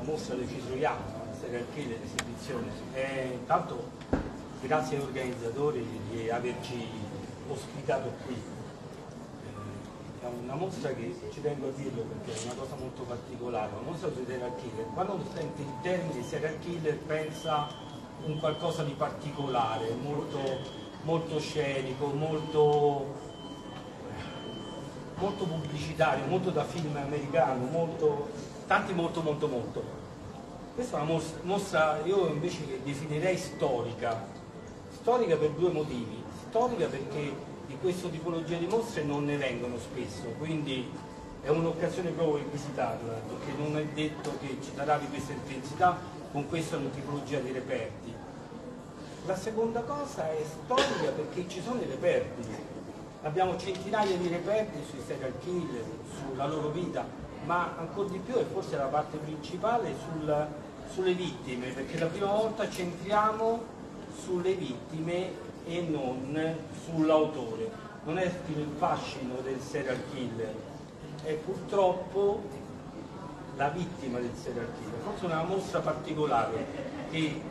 sulla mostra del ci troviamo, la serial killer esibizione. E intanto grazie agli organizzatori di averci ospitato qui. Eh, È una mostra che ci tengo a dirlo perché è una cosa molto particolare, una mostra sui serial killer. Quando uno sente il termine serial killer pensa un qualcosa di particolare, molto, molto scenico, molto molto pubblicitario, molto da film americano, molto, tanti molto molto molto. Questa è una mos- mostra, io invece definirei storica, storica per due motivi, storica perché di questa tipologia di mostre non ne vengono spesso, quindi è un'occasione proprio per visitarla, perché non è detto che ci sarà di questa intensità con questa tipologia di reperti. La seconda cosa è storica perché ci sono i reperti, abbiamo centinaia di reperti sui serial killer, sulla loro vita, ma ancora di più e forse la parte principale sul- sulle vittime, perché la prima volta centriamo sulle vittime e non sull'autore. Non è il fascino del serial killer, è purtroppo la vittima del serial killer. Forse una mostra particolare che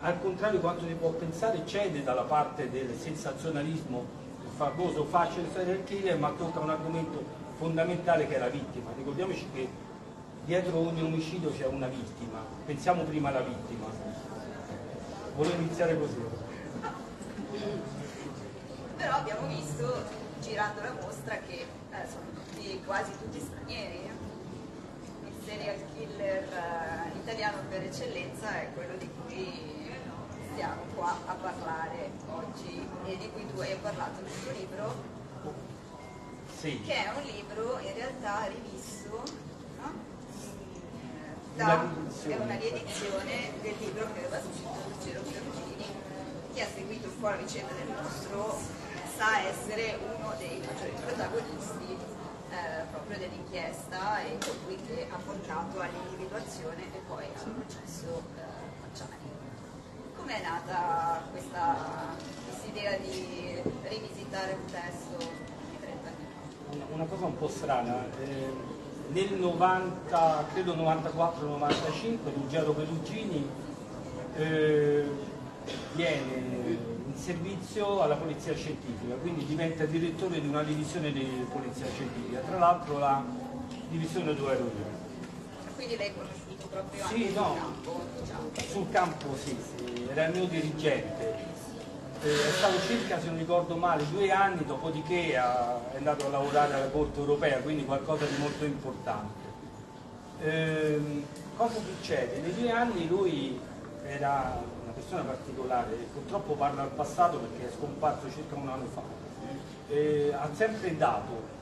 al contrario di quanto si può pensare cede dalla parte del sensazionalismo famoso facile serial killer ma tocca un argomento fondamentale che è la vittima. Ricordiamoci che dietro ogni omicidio c'è una vittima, pensiamo prima alla vittima. Volevo iniziare così. Però abbiamo visto, girando la mostra, che eh, sono tutti, quasi tutti stranieri. Il serial killer eh, italiano per eccellenza è quello di cui stiamo qua a parlare oggi e di cui tu hai parlato nel tuo libro, Sì, che è un libro in realtà rivisto, no? Da, è una riedizione del libro che aveva scritto Luciano Perugini, chi ha seguito un po' la vicenda del mostro sa essere uno dei maggiori protagonisti eh, proprio dell'inchiesta e colui che ha portato all'individuazione e poi al processo eh, Facciani. Com'è nata questa idea di rivisitare un testo una, una cosa un po' strana. eh, nel 90, credo 94-95 Ruggero Perugini eh, viene in servizio alla polizia scientifica, quindi diventa direttore di una divisione di polizia scientifica, tra l'altro la divisione dove ero io. Quindi l'hai conosciuto proprio Sì, no. campo, diciamo. Sul campo sì, sì, era il mio dirigente. Eh, è stato circa, se non ricordo male, due anni, dopodiché è andato a lavorare alla Corte Europea, quindi qualcosa di molto importante. Ehm, cosa succede? Nei due anni lui era una persona particolare, purtroppo parla al passato perché è scomparso circa un anno fa. Eh, ha sempre dato,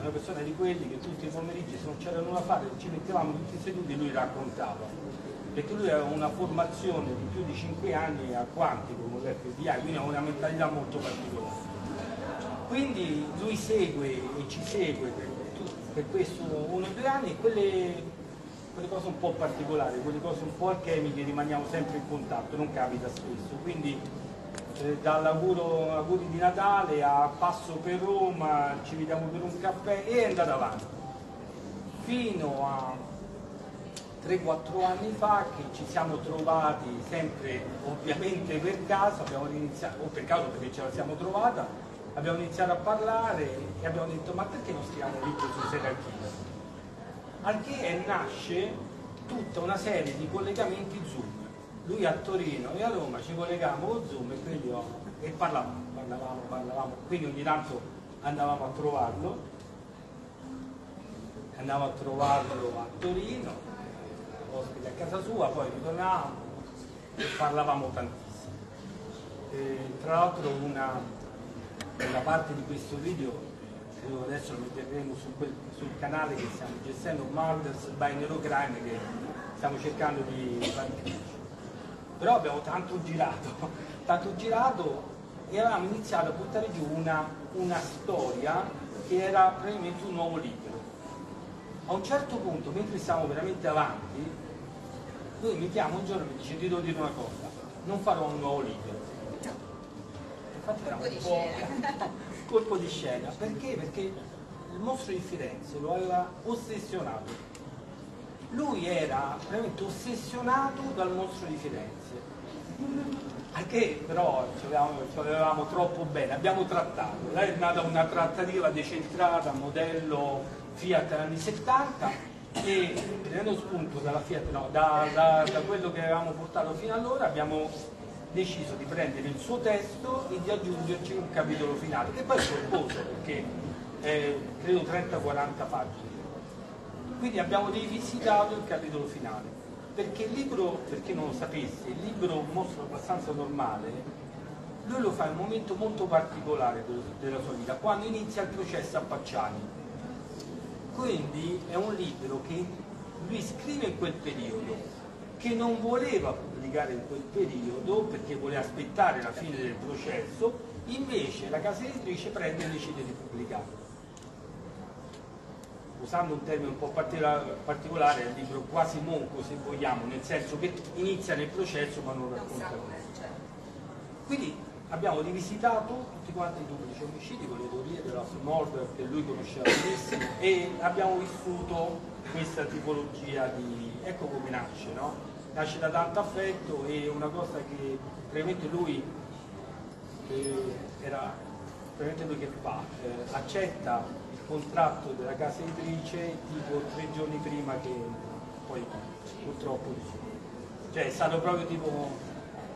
una persona di quelli che tutti i pomeriggi se non c'era nulla da fare ci mettevamo tutti seduti e lui raccontava perché lui aveva una formazione di più di 5 anni a quantico, molecular BI, quindi ha una mentalità molto particolare. Quindi lui segue e ci segue per, per questo uno o due anni quelle, quelle cose un po' particolari, quelle cose un po' alchemiche rimaniamo sempre in contatto, non capita spesso. Quindi eh, dall'auguro auguri di Natale a passo per Roma, ci vediamo per un caffè e è andato avanti. Fino a 3-4 anni fa che ci siamo trovati sempre ovviamente per caso, abbiamo iniziato, o per caso perché ce la siamo trovata, abbiamo iniziato a parlare e abbiamo detto ma perché non scriviamo un libro sui serial killer? Al che nasce tutta una serie di collegamenti Zoom. Lui a Torino e a Roma ci collegavamo con Zoom e, io- e parlavamo, parlavamo, parlavamo, quindi ogni tanto andavamo a trovarlo andavo a trovarlo a Torino, ospite a casa sua, poi ritornavamo e parlavamo tantissimo. E, tra l'altro una, una parte di questo video, credo adesso lo metteremo su quel- sul canale che stiamo gestendo, Murders by Neurocrime, che stiamo cercando di fare Però abbiamo tanto girato, tanto girato e avevamo iniziato a buttare giù una, una storia che era praticamente un nuovo libro. A un certo punto, mentre stavamo veramente avanti, lui mi chiama un giorno e mi dice ti devo dire una cosa, non farò un nuovo libro. Infatti era un di po' scena. colpo di scena, perché? Perché il mostro di Firenze lo aveva ossessionato. Lui era veramente ossessionato dal mostro di Firenze. Anche però ci avevamo, ci avevamo troppo bene, abbiamo trattato. Là è nata una trattativa decentrata, modello Fiat anni 70 e prendendo spunto dalla Fiat, no, da, da, da quello che avevamo portato fino ad ora abbiamo deciso di prendere il suo testo e di aggiungerci un capitolo finale, che poi è corposo perché è credo 30-40 pagine. Quindi abbiamo rivisitato il capitolo finale, perché il libro, per chi non lo sapesse, il libro un mostro abbastanza normale, lui lo fa in un momento molto particolare della sua vita, quando inizia il processo a Pacciani. Quindi è un libro che lui scrive in quel periodo, che non voleva pubblicare in quel periodo perché voleva aspettare la fine del processo, invece la casa editrice prende e decide di pubblicarlo. Usando un termine un po' particolare, è un libro quasi monco se vogliamo, nel senso che inizia nel processo ma non racconta. Certo. Quindi abbiamo rivisitato tutti quanti i duplici omicidi con le teorie della Mord che lui conosceva benissimo e abbiamo vissuto questa tipologia di... ecco come nasce, no? nasce da tanto affetto e una cosa che probabilmente lui eh, era probabilmente lui che fa, eh, accetta il contratto della casa editrice tipo tre giorni prima che poi purtroppo cioè è stato proprio tipo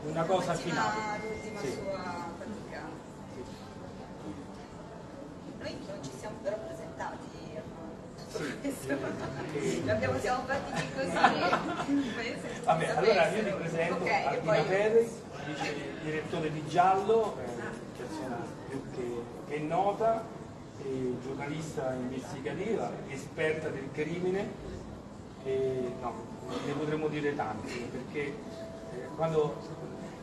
una cosa finale. L'ultima sì. sua fatica. Noi non ci siamo però presentati sì. Abbiamo, siamo partiti così. Vabbè, allora io ti presento okay, Altina poi... Perez, direttore di Giallo, eh, persona più che, che nota, eh, giornalista investigativa, esperta del crimine. E, no, ne potremmo dire tanti perché eh, quando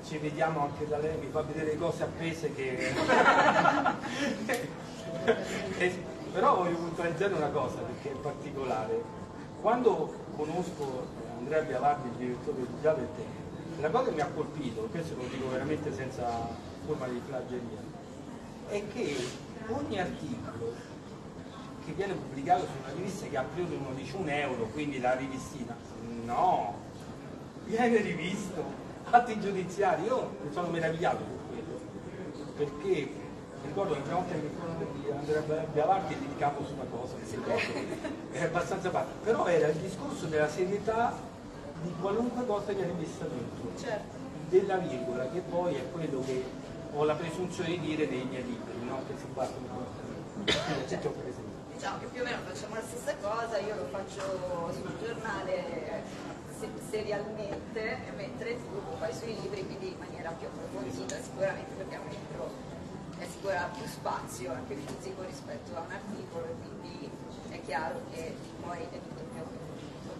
ci vediamo anche da lei mi fa vedere cose appese che Però voglio puntualizzare una cosa perché è particolare. Quando conosco Andrea Biavardi, il direttore di Tempo, la cosa che mi ha colpito, questo lo dico veramente senza forma di flaggeria, è che ogni articolo che viene pubblicato su una rivista che a priori uno dice un euro, quindi la rivistina, no, viene rivisto, atti giudiziari, io mi sono meravigliato per quello, perché ricordo la prima volta che di Andrea Biavardi dedicavo su una cosa, è abbastanza facile, però era il discorso della serietà di qualunque cosa viene messa dentro, certo. della virgola, che poi è quello che ho la presunzione di dire dei miei libri, no? che si battono certo. Diciamo che più o meno facciamo la stessa cosa, io lo faccio sul giornale serialmente, mentre lo fai sui libri, quindi in maniera più approfondita sicuramente perché un libro assicura più spazio anche fisico rispetto a un articolo e quindi è chiaro che poi è tutto più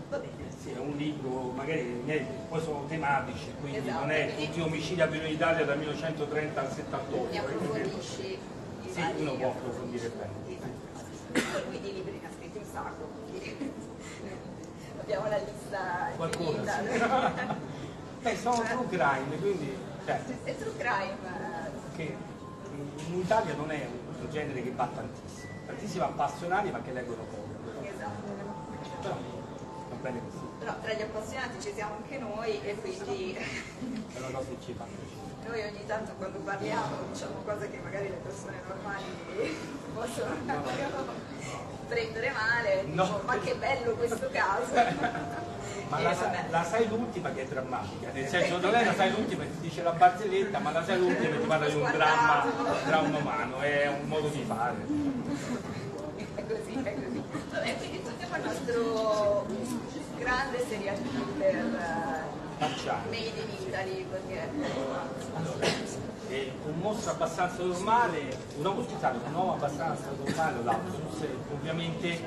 Va bene. Sì, è un libro, magari poi sono tematici, quindi esatto, non è tutti omicidi avvenuti in Italia dal 1930 al 78. Ne approfondisci Sì, uno può approfondire bene. Quindi libri ne ha scritti un sacco, abbiamo la lista Qualcosa. Beh, sono true crime, quindi... Cioè, è true crime. Che in Italia non è un genere che va tantissimo, tantissimi appassionati ma che leggono poco. Esatto. Però va bene così. Però tra gli appassionati ci siamo anche noi e quindi... È una cosa che ci fa Noi ogni tanto quando parliamo diciamo cose che magari le persone normali possono no, no. Prendere male, no. Dico, ma che bello questo caso. Ma la, la, sai l'ultima che è drammatica, nel senso non è la sai l'ultima che ti dice la barzelletta, ma la sai l'ultima che ti parla di un dramma, dramma umano, è un modo di fare. È così, è così. Vabbè, quindi torniamo al nostro grande serial killer Facciamo. made in Italy, perché... Allora, è un mostro abbastanza normale, un uomo scusate, un uomo abbastanza normale, ovviamente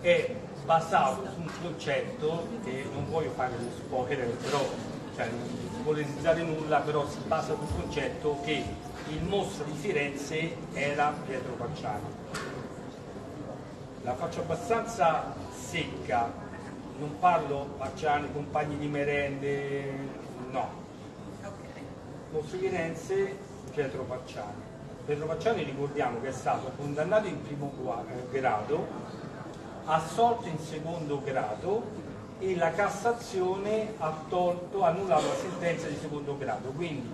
è basato su un concetto che non voglio fare lo spoiler, però cioè, non spoilerizzare nulla, però si basa sul concetto che il mostro di Firenze era Pietro Pacciani. La faccio abbastanza secca, non parlo Pacciani, compagni di merende, no. Di Firenze, Pietro Pacciani. Pedro Pacciani ricordiamo che è stato condannato in primo grado, assolto in secondo grado e la Cassazione ha tolto, annullato la sentenza di secondo grado. Quindi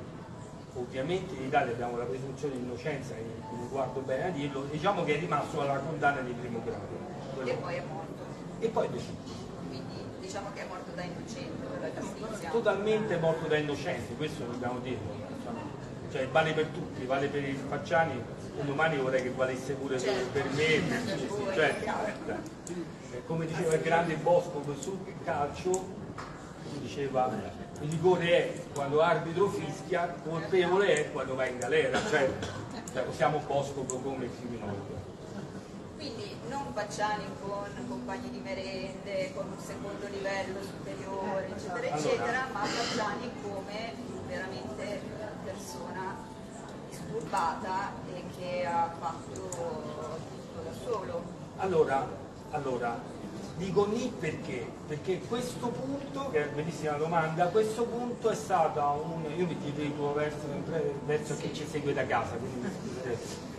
ovviamente in Italia abbiamo la presunzione di innocenza e mi guardo bene a dirlo, diciamo che è rimasto alla condanna di primo grado. E poi è morto. E poi è deceduto. Quindi diciamo che è morto da innocente per la giustizia. Totalmente morto da innocente, questo dobbiamo dirlo. Cioè vale per tutti, vale per i Facciani, un domani vorrei che valesse pure certo. per me, tutti. Cioè, come diceva il grande Bosco sul calcio, diceva il rigore è quando arbitro fischia, colpevole è quando va in galera, cioè, cioè possiamo Bosco come criminale. Quindi non Pacciani con compagni di merende, con un secondo livello superiore, eccetera, eccetera, ma Pacciani come veramente persona disturbata e che ha fatto tutto da solo. Allora, allora dico ni perché? Perché questo punto, che è una bellissima domanda, questo punto è stato un. io mi dirigo verso, verso chi ci segue da casa, quindi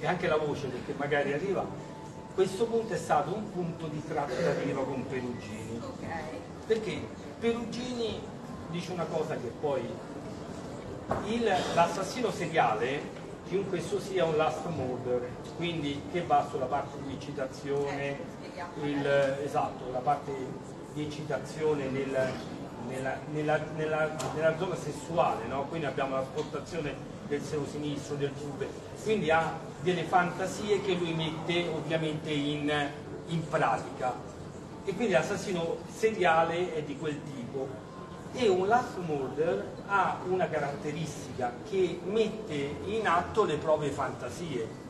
e anche la voce perché magari arriva. Questo punto è stato un punto di trattativa con Perugini. Okay. Perché Perugini dice una cosa che poi l'assassino seriale chiunque esso sia un last murder, quindi che va sulla parte di citazione, il, esatto, la parte di incitazione nel, nella, nella, nella, nella, zona sessuale, no? quindi abbiamo l'asportazione del seno sinistro, del pube, quindi ha delle fantasie che lui mette ovviamente in, in pratica. E quindi l'assassino seriale è di quel tipo. E un last murder ha una caratteristica che mette in atto le proprie fantasie.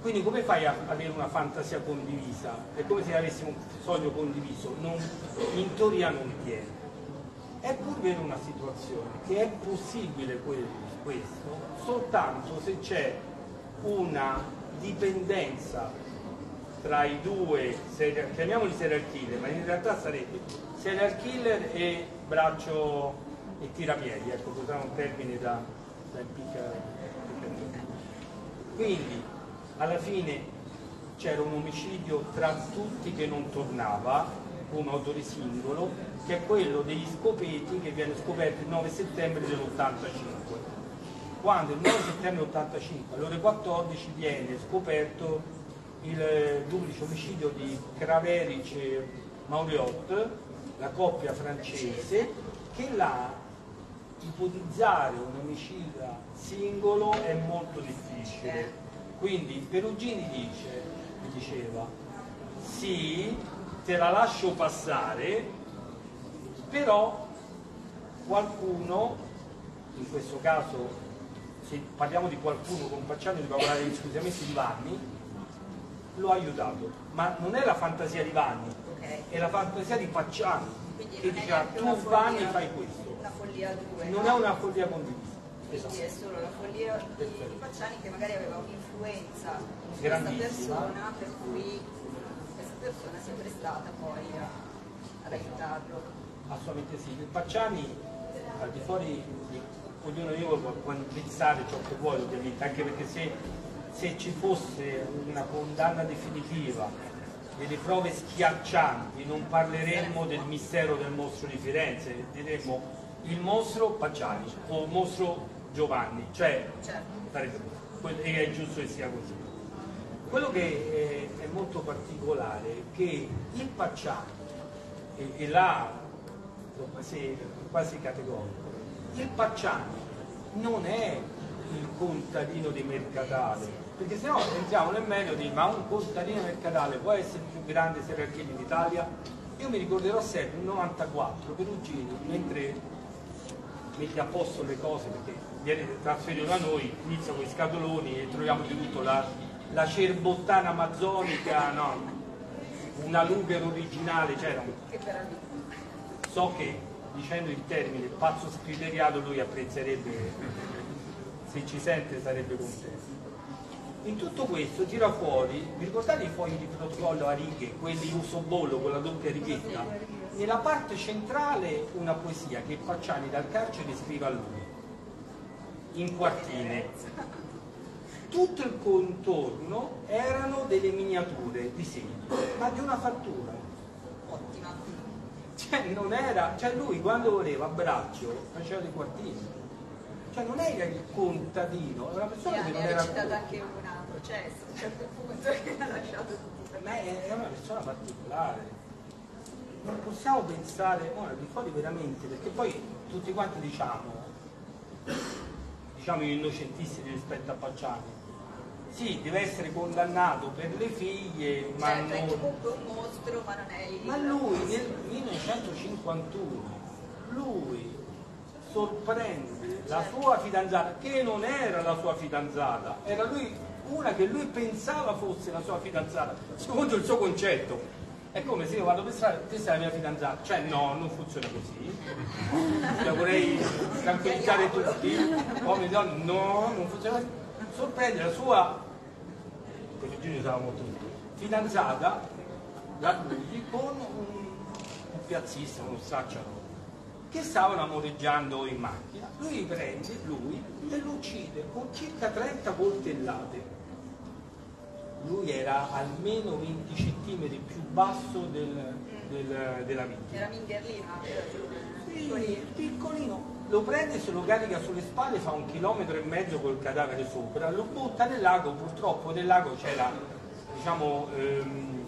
Quindi come fai a avere una fantasia condivisa? È come se avessimo un sogno condiviso, non, in teoria non tiene. È pur vero una situazione che è possibile questo soltanto se c'è una dipendenza tra i due, chiamiamoli serial killer, ma in realtà sarebbe serial killer e braccio e tirapiedi, ecco, usiamo un termine da, da impicca. Quindi alla fine c'era un omicidio tra tutti che non tornava come autore singolo, che è quello degli scopeti che viene scoperto il 9 settembre dell'85. Quando il 9 settembre dell'85 alle ore 14 viene scoperto il duplice omicidio di Craveric e Mauriot, la coppia francese, che là ipotizzare un omicida singolo è molto difficile. Quindi Perugini dice, diceva, sì, te la lascio passare, però qualcuno, in questo caso se parliamo di qualcuno con Pacciani dobbiamo parlare esclusivamente di Vanni, lo ha aiutato, ma non è la fantasia di Vanni, okay. è la fantasia di Pacciani, Quindi che diceva tu Vanni fai questo. Non è una follia condivisa. Quindi è solo la follia di, di Pacciani che magari aveva un'influenza su questa persona per cui questa persona si è prestata poi a, ad aiutarlo. Assolutamente sì, il Pacciani al di fuori di ognuno di noi può pensare ciò che vuole ovviamente, anche perché se, se ci fosse una condanna definitiva delle prove schiaccianti non parleremmo del mistero del mostro di Firenze, diremmo il mostro Pacciani o il mostro Giovanni, cioè certo. è giusto che sia così. Quello che è, è molto particolare è che il Pacciano, e, e là quasi, quasi categorico, il Pacciano non è il contadino di Mercatale, perché se no entriamo nel merito di ma un contadino mercatale può essere il più grande serial killer d'Italia? Io mi ricorderò sempre il 94 Perugini, mentre mette a posto le cose perché viene trasferito da noi, inizia con i scatoloni e troviamo di tutto, la, la cerbottana amazzonica, no, una luger originale, c'era cioè, so che dicendo il termine pazzo scriteriato lui apprezzerebbe, se ci sente sarebbe contento. In tutto questo tira fuori, vi ricordate i fogli di protocollo a righe, quelli uso bollo con la doppia righetta? nella parte centrale una poesia che Pacciani dal carcere scrive a lui, in quartine. tutto il contorno erano delle miniature, disegni, ma di una fattura. Ottima. Cioè non era, cioè lui quando voleva a braccio faceva dei quartini. Cioè non era il contadino, era una persona Ne che non era colto. anche una a processo a un certo punto che ha lasciato tutti Per me è è una persona particolare. Non possiamo pensare, ora di fuori veramente, perché poi tutti quanti diciamo, diciamo gli innocentissimi rispetto a Pacciani, sì, deve essere condannato per le figlie, ma Certo, è non... comunque un mostro, ma non è il... Ma lui nel 1951, lui sorprende la sua fidanzata, che non era la sua fidanzata, era lui, una che lui pensava fosse la sua fidanzata, secondo il suo concetto. È come se io vado per strada, te sei la mia fidanzata, cioè no, non funziona così. Io vorrei tranquillizzare tutti, uomini e donne, no, non funziona così. Sorprende la sua, perché giù stavamo tutti, fidanzata, da lui, con un, un piazzista, uno sacciaro, che stavano amoreggiando in macchina. Lui prende, lui, e lo uccide con circa 30 coltellate. Lui era almeno 20 centimetri più basso del- del- della vittima. Era più Sì, piccolino. Lo prende, se lo carica sulle spalle, fa un chilometro e mezzo col cadavere sopra, lo butta nel lago, purtroppo nel lago c'era, diciamo, ehm,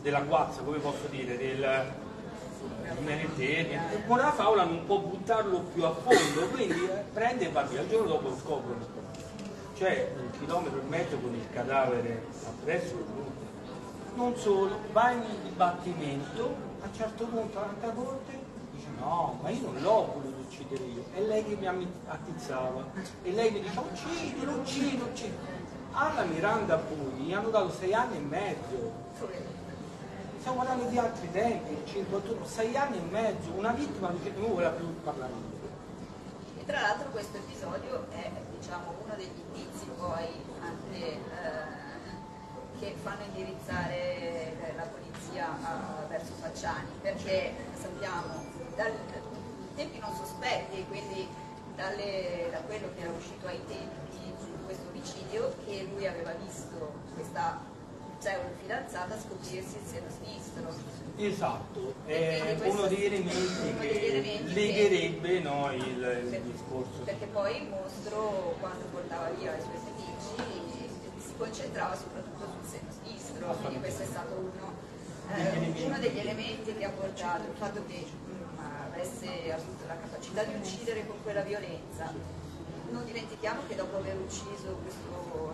della guazza, come posso dire, del e con la faula non può buttarlo più a fondo, quindi eh, prende e va via, il giorno dopo lo scoprono. Cioè un chilometro e mezzo con il cadavere appresso lo butta. Non solo, va in dibattimento, a un certo punto l'altra corte dice no, ma io non l'ho voluto uccidere io, è lei che mi attizzava, e lei mi dice uccidilo, uccidilo, uccidilo. Alla Miranda Pugli gli hanno dato sei anni e mezzo, stiamo parlando di altri tempi, il 51, sei anni e mezzo, una vittima dice non voleva più parlare. E tra l'altro questo episodio è diciamo, uno degli indizi poi anche eh, che fanno indirizzare eh, la polizia a- verso Facciani, perché sappiamo dal tempi non sospetti, quindi dalle- da quello che era uscito ai tempi su questo omicidio, che lui aveva visto questa pseudo fidanzata scoprirsi il seno sinistro. Esatto, è questo- uno degli elementi che legherebbe no, il, il discorso. Perché poi il mostro, quando portava via i suoi fetici, si concentrava soprattutto sul seno sinistro, quindi questo è stato uno, eh, Degli elementi. uno degli elementi che ha portato il fatto che avesse avuto la capacità di uccidere con quella violenza. Non dimentichiamo che dopo aver ucciso questo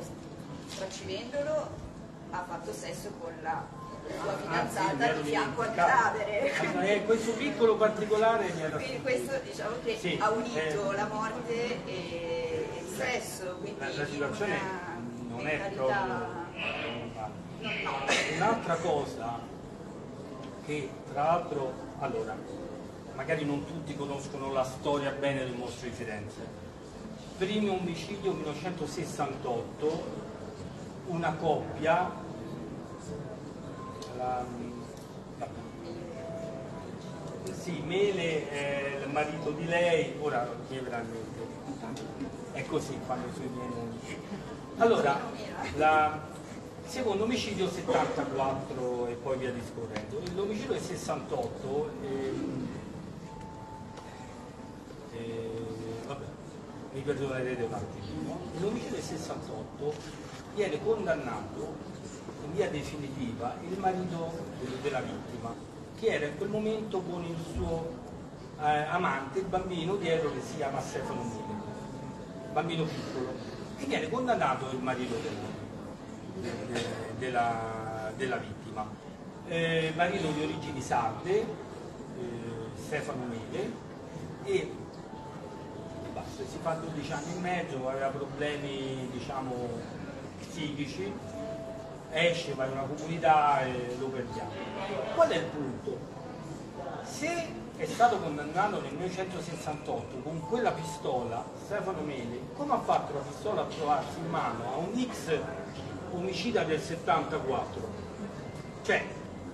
straccivendolo ha fatto sesso con la sua Ah, sì, fidanzata di fianco al cadavere. Ah, eh, questo piccolo particolare mi era Quindi questo diciamo che Sì, ha unito eh. la morte e il sesso, quindi la, la situazione non è proprio un'altra cosa che tra l'altro allora magari non tutti conoscono la storia bene del mostro di Firenze primo omicidio 1968 una coppia la, vabbè. sì, Mele è il marito di lei ora mi verrà in mente è così fanno i suoi miei nomi allora la, secondo omicidio 74 e poi via discorrendo. L'omicidio è 68 ehm, eh, vabbè, mi perdonerete un attimino. L'omicidio è 68 viene condannato in via definitiva il marito del- della vittima, che era in quel momento con il suo eh, amante, il bambino dietro che si chiama Stefano Mille, bambino piccolo, e viene condannato il marito del- de- de- della, della vittima. Eh, marito di origini sarde, eh, Stefano Mele, e, si fa 12 anni e mezzo, aveva problemi diciamo psichici, esce, va in una comunità e lo perdiamo. Qual è il punto? Se è stato condannato nel 1968 con quella pistola, Stefano Mele, come ha fatto la pistola a trovarsi in mano a un X omicida del 74? Cioè,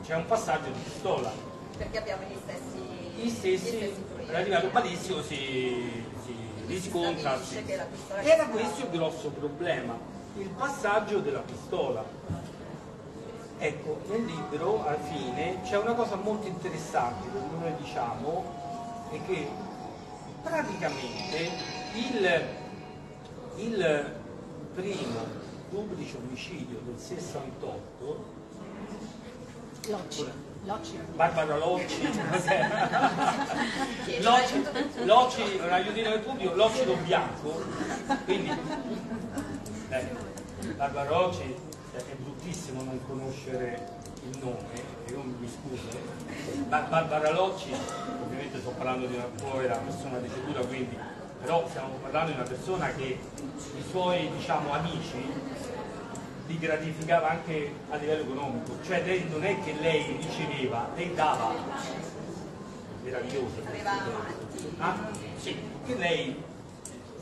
c'è un passaggio di pistola. perché abbiamo gli stessi Gli stessi, a livello balistico si, si riscontra. stabilisce che la pistola Era questo il grosso problema. il passaggio della pistola. Ecco, nel libro alla fine c'è una cosa molto interessante che noi diciamo è che praticamente il, il primo pubblico omicidio del 68 Locci. Locci. Barbara Locci, Locci, Locci l'aiutino del pubblico, Locci bianco, quindi eh, Barbara Locci è bruttissimo non conoscere il nome, io mi scuso, Bar Barbara Locci, ovviamente sto parlando di una povera persona deceduta, quindi, però stiamo parlando di una persona che i suoi diciamo, amici li gratificava anche a livello economico, cioè lei, non è che lei riceveva, lei dava, meraviglioso. Ah, sì, che lei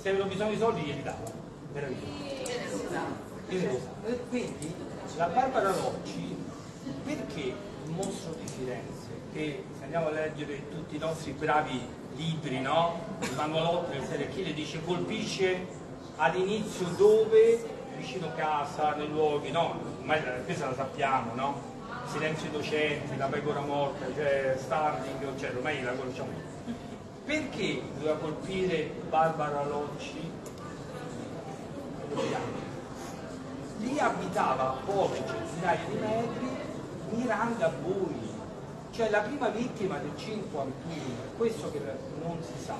se aveva bisogno di soldi glieli dava, meraviglioso. Quindi la Barbara Rocci, perché il mostro di Firenze, che se andiamo a leggere tutti i nostri bravi libri, no? Il Manualotto, il serie chi le dice colpisce all'inizio dove vicino casa, nei luoghi, no? Ormai questa la sappiamo, no? Silenzio docenti, la pecora morta, cioè Starling, cioè ormai la conosciamo. Perché doveva colpire Barbara Locci? Lì abitava a poche centinaia di metri Miranda Bui, cioè la prima vittima del 51, questo che non si sa.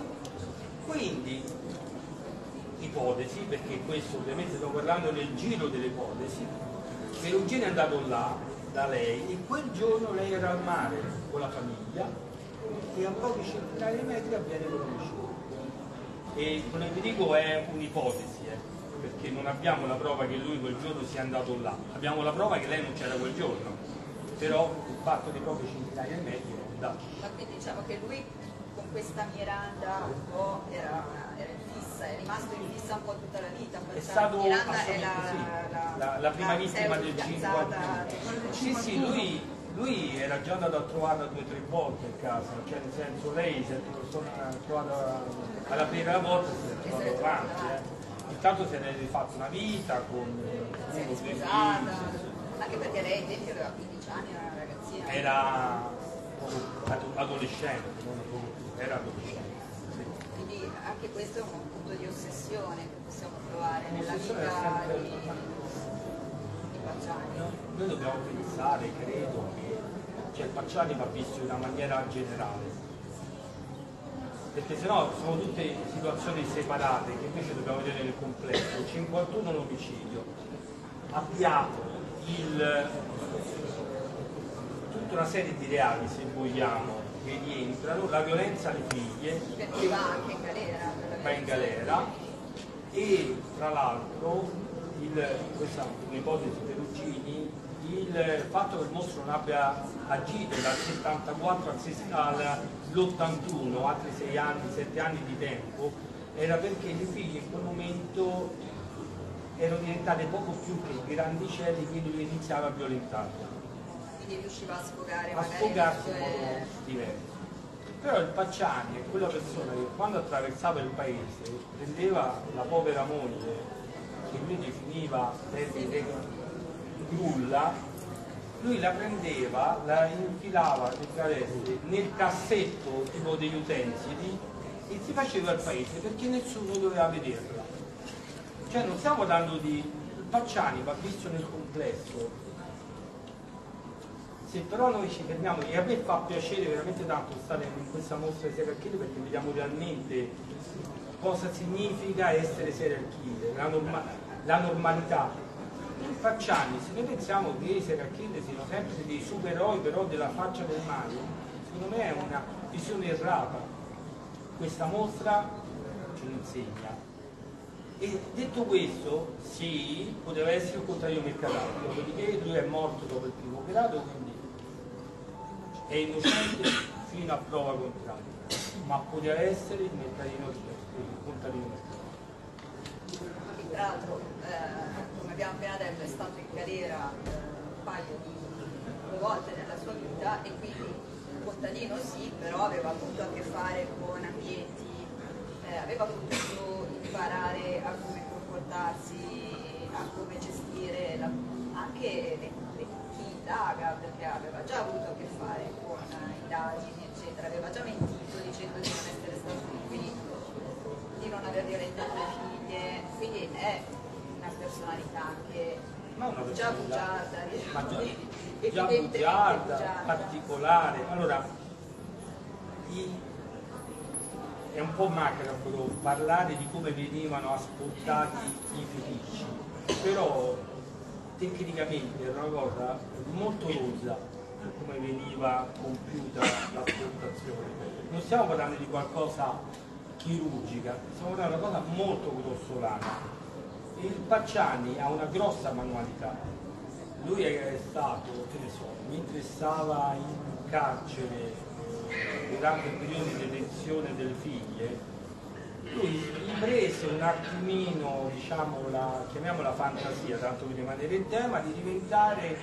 Quindi ipotesi, perché questo ovviamente stiamo parlando nel giro delle ipotesi, Perugini è andato là da lei e quel giorno lei era al mare con la famiglia e a pochi centinaia di metri avviene l'omicidio. E come vi dico è un'ipotesi, eh, perché non abbiamo la prova che lui quel giorno sia andato là, abbiamo la prova che lei non c'era quel giorno, però il fatto di pochi centinaia di metri è un dato. Ma quindi diciamo che lui con questa Miranda un po' era, era fissa, è rimasto in fissa un po' tutta la vita. È stato Miranda è la, sì. la, la, la, prima vittima del 50. Sì, sì, lui, lui, era già andato a trovarla due o tre volte a casa, cioè nel senso lei si è trovata alla prima volta si è trovata avanti. Eh. Intanto se ne è rifatto una vita con si è sposata, anche perché lei ad esempio aveva 15 anni, era una ragazzina. Era adolescente, era adolescente anche questo è un punto di ossessione che possiamo trovare nella vita di, di Pacciani. Noi dobbiamo pensare, credo, che cioè, Pacciani va visto in una maniera generale, perché sennò sono tutte situazioni separate che invece dobbiamo vedere nel complesso. 51 un omicidio, abbiamo il, tutta una serie di reali, se vogliamo, che rientrano, la violenza alle figlie, perché va anche in galera, va in galera e tra l'altro questa è un'ipotesi per Uccini, il fatto che il mostro non abbia agito dal 74 all'81, altri 6 anni, 7 anni di tempo, era perché le figlie in quel momento erano diventate poco più che grandicelli, quindi lui iniziava a violentarle quindi riusciva a sfogare a sfogarsi in modo diverso. Però il Pacciani è quella persona che quando attraversava il paese prendeva la povera moglie, che lui definiva grulla, lui la prendeva, la infilava nel cassetto tipo degli utensili e si faceva al paese perché nessuno doveva vederla. Cioè non stiamo parlando di... Il Pacciani va visto nel complesso, se però noi ci fermiamo, e a me fa piacere veramente tanto stare in questa mostra di serial killer perché vediamo realmente cosa significa essere serial killer, la, norma la normalità. Facciamo, se noi pensiamo che i serial killer siano sempre dei supereroi però della faccia del male, secondo me è una visione errata. Questa mostra ce lo insegna. E detto questo, sì, poteva essere un contrario mercatario, dopodiché lui è morto dopo il primo grado, quindi è innocente fino a prova contraria, ma poteva essere il mercatino il contadino Tra l'altro, eh, come abbiamo appena detto, è stato in galera eh, un paio di volte nella sua vita e quindi un contadino sì, però aveva avuto a che fare con ambienti, eh, aveva potuto imparare a come comportarsi a come gestire la- anche le- indaga, perché aveva già avuto a che fare con indagini, eccetera, aveva già mentito dicendo di non essere stato qui, di non aver violentato le figlie, quindi è una personalità anche Ma una già bugiarda, diciamo, già, già bugiarda, bugiarda. particolare. Allora, i- è un po' macabro parlare di come venivano asportati i feticci, però tecnicamente era una cosa molto rozza come veniva compiuta l'asportazione. Non stiamo parlando di qualcosa chirurgica, stiamo parlando di una cosa molto grossolana. Il Pacciani ha una grossa manualità. Lui è stato, che ne so, mentre stava in carcere eh, durante il periodo di detenzione delle figlie, lui gli prese un attimino, diciamo, la, chiamiamola fantasia, tanto per rimanere in tema, di diventare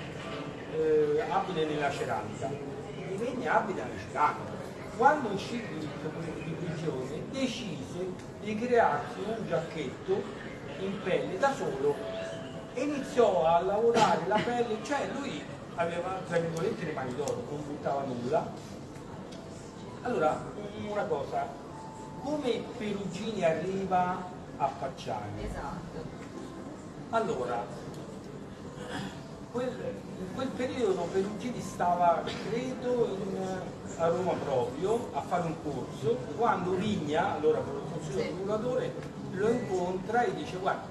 eh, abile nella ceramica. Divenne abile nella ceramica. Quando uscì di, di prigione decise di crearsi un giacchetto in pelle da solo e iniziò a lavorare la pelle, cioè lui aveva tra virgolette le mani d'oro, non buttava nulla. Allora, una cosa, come Perugini arriva a Pacciani? Esatto. Allora, quel, in quel periodo Perugini stava, credo, in- a Roma proprio, a fare un corso, quando Vigna, allora consiglio Sì. procuratore, lo incontra e dice guarda,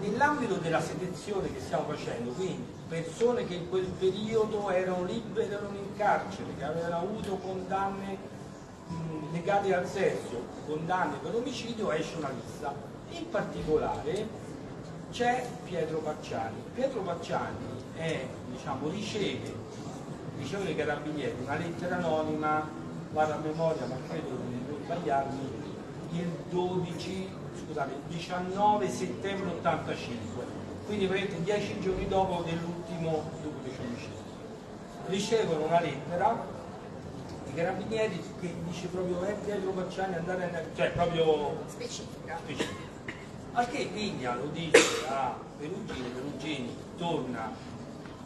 nell'ambito della selezione che stiamo facendo, quindi persone che in quel periodo erano libere, erano in carcere, che avevano avuto condanne mh, legate al sesso, condanne per omicidio, esce una lista. In particolare c'è Pietro Pacciani. Pietro Pacciani è, diciamo, riceve, riceve dei carabinieri una lettera anonima, vado a memoria ma credo di non sbagliarmi, il 12, scusate, il 19 settembre 85, quindi praticamente dieci giorni dopo dell'ultimo duplice omicidio. Ricevono una lettera i carabinieri che dice proprio è Pietro Pacciani andare a... cioè proprio Specifica. specifico. Al che Vigna lo dice a Perugini, Perugini torna,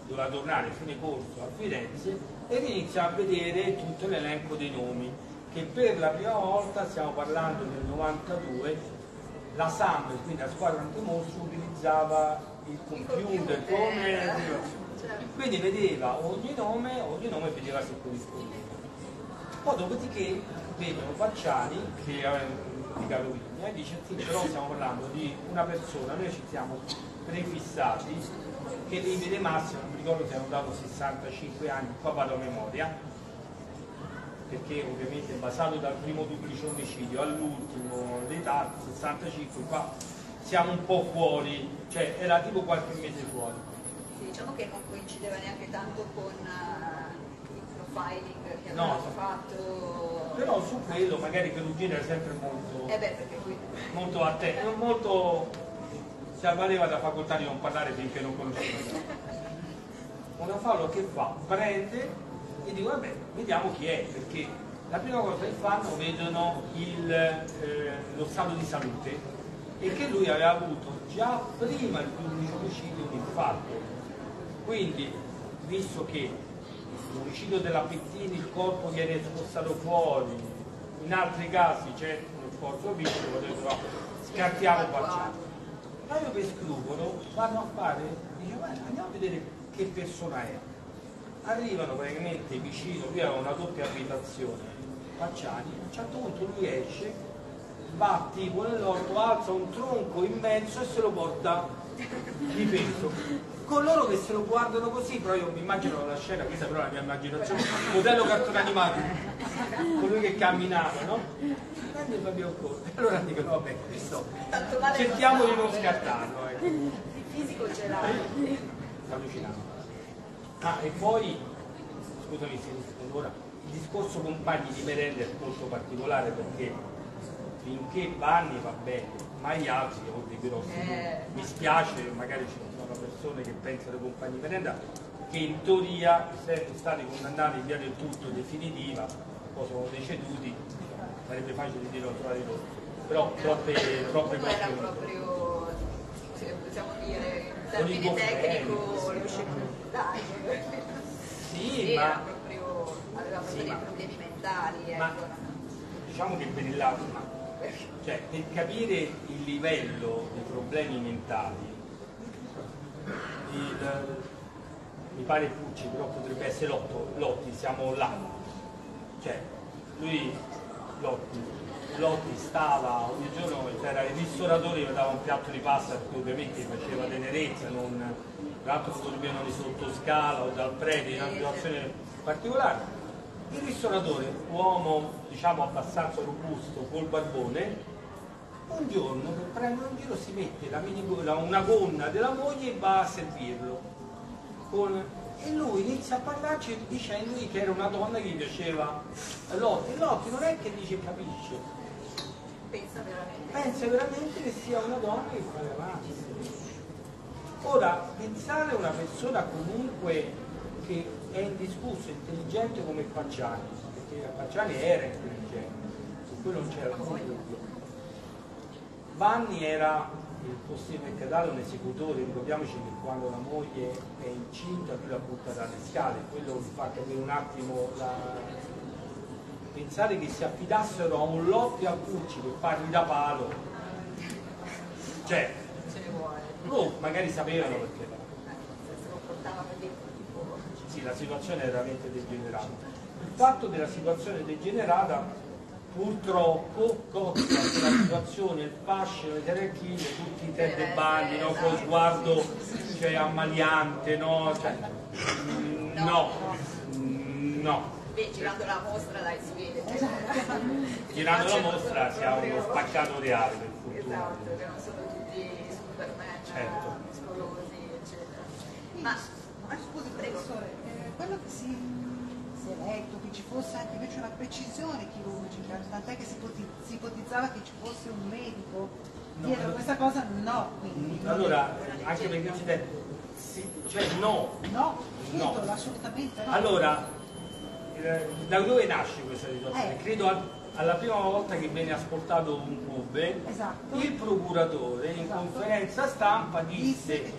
doveva tornare a fine corso a Firenze ed inizia a vedere tutto l'elenco dei nomi che per la prima volta, stiamo parlando del 92, la SAM, quindi la squadra antimostro, utilizzava il computer computer, come... certo. Quindi vedeva ogni nome, ogni nome vedeva se corrispondeva. Poi dopodiché vedono Pacciani che è di Carovigna e dice sì, però stiamo parlando di una persona, noi ci siamo prefissati che limite massimo, non mi ricordo se hanno dato 65 anni, qua vado a memoria, perché ovviamente basato dal primo duplice omicidio all'ultimo, l'età 65, qua siamo un po' fuori, cioè era tipo qualche mese fuori. Sì, diciamo che non coincideva neanche tanto con eh, profiling che No. avevamo fatto. Però su quello magari Perugini era sempre molto... Eh beh, qui molto attento, molto si avvaleva da facoltà di non parlare finché non conosceva. Una fallo che fa? Prende e dico vabbè, vediamo chi è, perché la prima cosa che fanno vedono il, eh, lo stato di salute e che lui aveva avuto già prima il duplice omicidio un infarto. Quindi, visto che l'omicidio della Pettini il corpo viene spostato fuori, in altri casi c'è fisico, ho detto "Va, scartiamo Pacciani. Proprio per scrupolo vanno a fare, dice "Vai, andiamo a vedere che persona è. Arrivano praticamente vicino, lui aveva una doppia abitazione, Pacciani, a un certo punto lui esce, va tipo nell'orto, alza un tronco immenso e se lo porta di peso. Con loro che se lo guardano così, però io mi immagino la scena, questa però è la mia immaginazione, modello cartone animato, colui che camminava, no? Prende Fabio Corte, allora dicono, vabbè, questo, cerchiamo di non scartarlo, ecco. Il fisico ce l'ha. allucinante. Ah, e poi, scusami se ora, il discorso compagni di merenda è molto particolare perché finché Vanni va bene, ma gli altri ho dei grossi dubbi. Eh. Mi spiace, magari ci persone che pensano compagni merenda che in teoria, essendo stati condannati in via del tutto definitiva, poi sono deceduti, sarebbe facile dire trovare loro. Però troppe, troppe questioni. proprio se possiamo dire in Con i termine gofreni, tecnico, lo. Sì, era ma proprio, aveva proprio Sì, dei problemi mentali. Ma ecco. diciamo che per il lato, ma cioè per capire il livello dei problemi mentali, il- mi pare Pucci, però potrebbe essere Lotto, Lotti, siamo là. Cioè, lui, Lotti, Lotti stava ogni giorno, c'era il ristoratore gli dava un piatto di pasta perché ovviamente faceva tenerezza, non, tra l'altro dormivano di sottoscala o dal prete in una situazione particolare. Il ristoratore, uomo diciamo abbastanza robusto, col barbone, un giorno per prendere un giro si mette la minigonna, una gonna della moglie e va a servirlo. Con- E lui inizia a parlarci dicendogli che era una donna che gli piaceva Lotti. E Lotti non è che dice capisce, Pensa veramente. pensa veramente che sia una donna che fa le avanti. Ora, pensare a una persona comunque che è indiscusso, intelligente come Pacciani, perché Pacciani era intelligente, su quello non c'era dubbio. Vanni era il possibile Mercatale un esecutore, ricordiamoci che quando la moglie è incinta lui la butta dalle scale, quello vi fa capire un attimo la... pensare che si affidassero a un Lotti a Pucci per fargli da palo, cioè loro magari sapevano perché tipo. sì, la situazione è veramente degenerata. Il fatto della situazione degenerata purtroppo cozza la situazione, il fascino, le terrechine, tutti i Ted Bundy, no? con sguardo cioè, ammaliante, no? Cioè, no, no. Beh, girando la mostra dai si vede. Girando la mostra si ha uno spaccato reale per fortuna. Esatto, che non sono tutti Superman, Certo. muscolosi, eccetera. Ma, ma scusi, prego. Professore, eh, quello che si, si è letto, che ci fosse anche invece una precisione chirurgica, tant'è che si, ipoti- si ipotizzava che ci fosse un medico dietro no. questa cosa, no, quindi. Allora, anche perché ci detto, sì, cioè no, No, No. assolutamente no. Allora, eh, da dove nasce questa situazione? Eh. Credo alla prima volta che viene ascoltato un pub, Esatto. il procuratore in Esatto. conferenza stampa Disse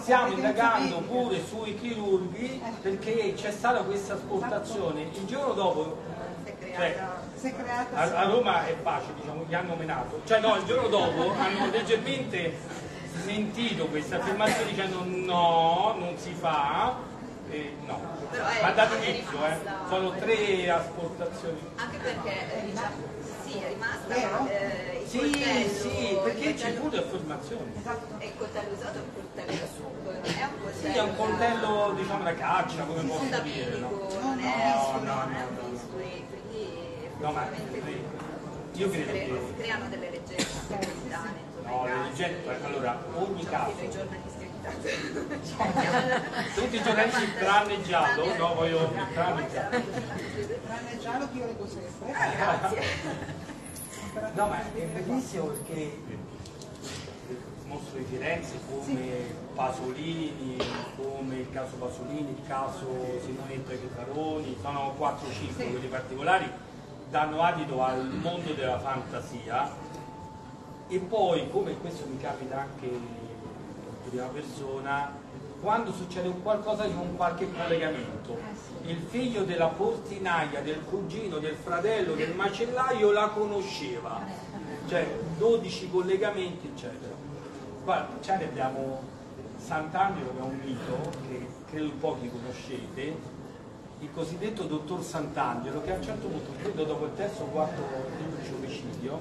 stiamo indagando mediche." pure sui chirurghi Eh. perché c'è stata questa asportazione. Il giorno dopo, è cioè, creata... Creata a, a Roma è facile, diciamo, gli hanno menato. Cioè no, il giorno dopo hanno leggermente smentito questa affermazione dicendo no, non si fa. E no, Però è- ma dato è inizio, eh. sono tre asportazioni. Anche perché, eh, diciamo, sì, è rimasta Vero? eh, il Sì, coltello... sì, perché il fu le affermazioni. Esatto. E il coltello usato è un coltello non è un coltello... Sì, è un coltello, diciamo, da caccia, come da- posso da dire, no? non è no, un no, è no, un no. quindi No, ma io si, credo cre- che... si creano delle leggende No, le leggende, allora, ogni caso, i giornalisti tutti i giornalisti tranne giallo, no, voglio tranne giallo. Tranne giallo che io leggo sempre. Grazie. No, ma è bellissimo perché mostro di Firenze come Pasolini, come il caso Pasolini, il caso Simonetta Chetaroni, sono 4-5 quelli particolari, danno adito al mondo della fantasia e poi, come questo mi capita anche in prima persona, quando succede un qualcosa di un qualche collegamento, il figlio della portinaia, del cugino, del fratello, del macellaio la conosceva, cioè 12 collegamenti, eccetera. Qua ce ne abbiamo Sant'Angelo che è un mito che credo pochi conoscete, il cosiddetto dottor Sant'Angelo che a un certo punto, credo dopo il terzo o quarto omicidio,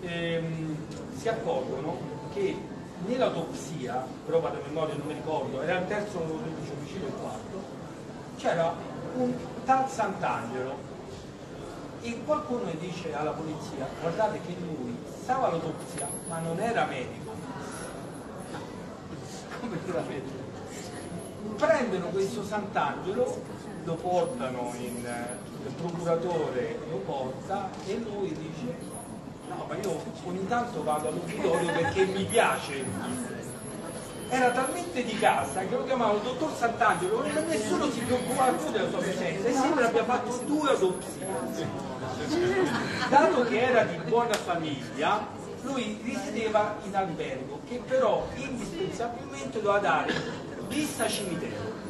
ehm, si accorgono che nell'autopsia, però vado a memoria non mi ricordo, era il terzo duplice omicidio o il quarto, c'era un tal Sant'Angelo e qualcuno dice alla polizia guardate che lui stava all'autopsia ma non era medico. Come era medico? Prendono questo Sant'Angelo lo portano in il procuratore lo porta e lui dice no ma io ogni tanto vado all'uditorio perché mi piace era talmente di casa che lo chiamavano dottor Sant'Angelo e nessuno si preoccupava più della sua presenza e sembra abbia fatto due autopsie dato che era di buona famiglia lui risiedeva in albergo che però indispensabilmente doveva dare vista cimitero.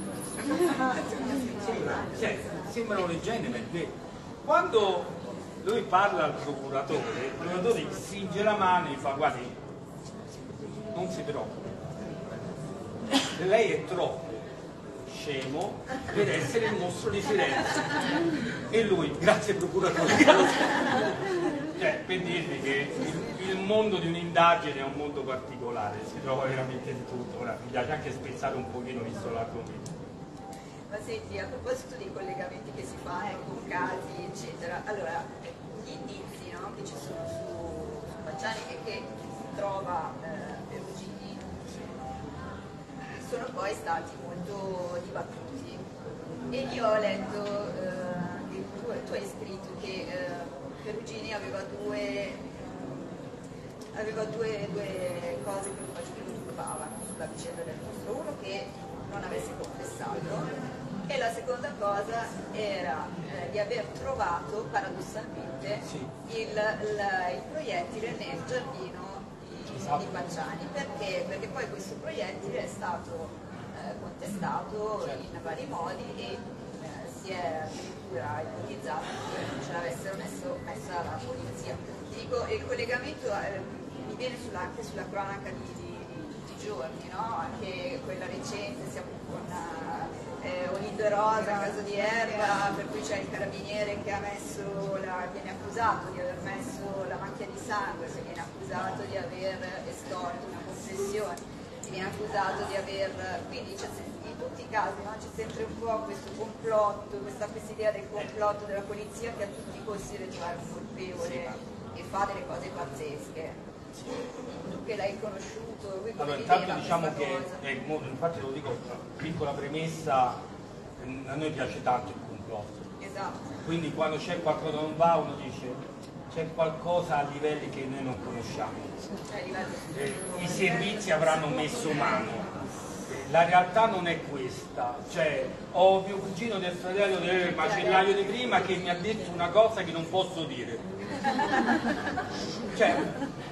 Sembra, cioè, sembrano leggende, ma è vero. Quando lui parla al procuratore, il procuratore stringe la mano e gli fa guardi, non si preoccupi, lei è troppo scemo per essere il mostro di Firenze. E lui, grazie procuratore, cioè, per dirvi che il, il mondo di un'indagine è un mondo particolare, si trova veramente di tutto. Ora mi piace anche spezzare un pochino visto l'argomento. Ma senti, a proposito che si fa con casi, eccetera, allora, gli indizi no, che ci sono su, su Pacciani e che trova eh, Perugini sono poi stati molto dibattuti. E io ho letto, eh, tu, tu hai scritto che eh, Perugini aveva due, aveva due, due cose che lo preoccupavano sulla vicenda del mostro. Uno che non avesse confessato e la seconda cosa era eh, di aver trovato paradossalmente Sì. il, il- il proiettile nel giardino di, Esatto. di Pacciani. Perché? Perché poi questo proiettile è stato eh, contestato Certo. in vari modi e eh, si è addirittura ipotizzato che non ce l'avessero messo, messa la polizia. Dico, il collegamento eh, mi viene sulla- anche sulla cronaca di, di- di tutti i giorni, no? anche quella recente, siamo con eh, Olindo e Rosa, caso di Erba, per cui c'è il carabiniere che ha messo la- viene accusato di aver messo la macchia di sangue, che viene accusato di aver estorto una confessione, che viene accusato di aver... quindi in tutti i casi no? c'è sempre un po' questo complotto, questa, questa idea del complotto della polizia che a tutti i costi deve trovare un colpevole e fa delle cose pazzesche. Tu che l'hai conosciuto, lui Allora, intanto diciamo che, eh, infatti lo dico, piccola premessa, eh, a noi piace tanto il complotto. Esatto. Quindi quando c'è qualcosa che non va uno dice c'è qualcosa a livelli che noi non conosciamo. Cioè, Eh, I servizi avranno messo mano. La realtà non è questa, cioè ho mio cugino del fratello del macellaio di prima che mi ha detto una cosa che non posso dire. Cioè,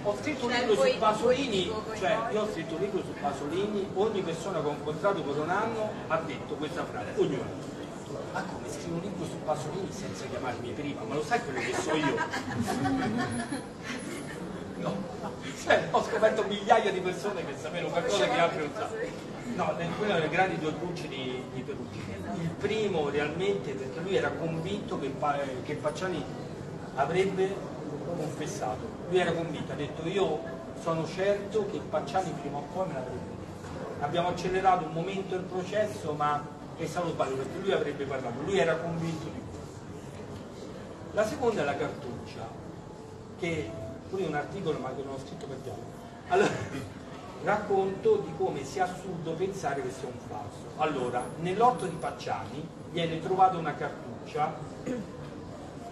ho scritto un Cioè, libro su Pasolini, cioè io ho scritto un libro su Pasolini, ogni persona che ho incontrato per un anno ha detto questa frase, ognuno. Ma come scrivo un libro su Pasolini senza chiamarmi prima? Ma lo sai quello che so io? No, cioè, ho scoperto migliaia di persone che sapevano qualcosa che altri non sanno. No, quello dei grandi due cruci di, di Perugini. Il primo realmente perché lui era convinto che, che Pacciani avrebbe confessato. Lui era convinto, ha detto io sono certo che Pacciani prima o poi me l'avrebbe detto. Abbiamo accelerato un momento del processo ma è stato sbaglio perché lui avrebbe parlato, lui era convinto di questo. La seconda è la cartuccia, che pure un articolo ma che non ho scritto per diavolo. Allora, racconto di come sia assurdo pensare che sia un falso. Allora, nell'orto di Pacciani viene trovata una cartuccia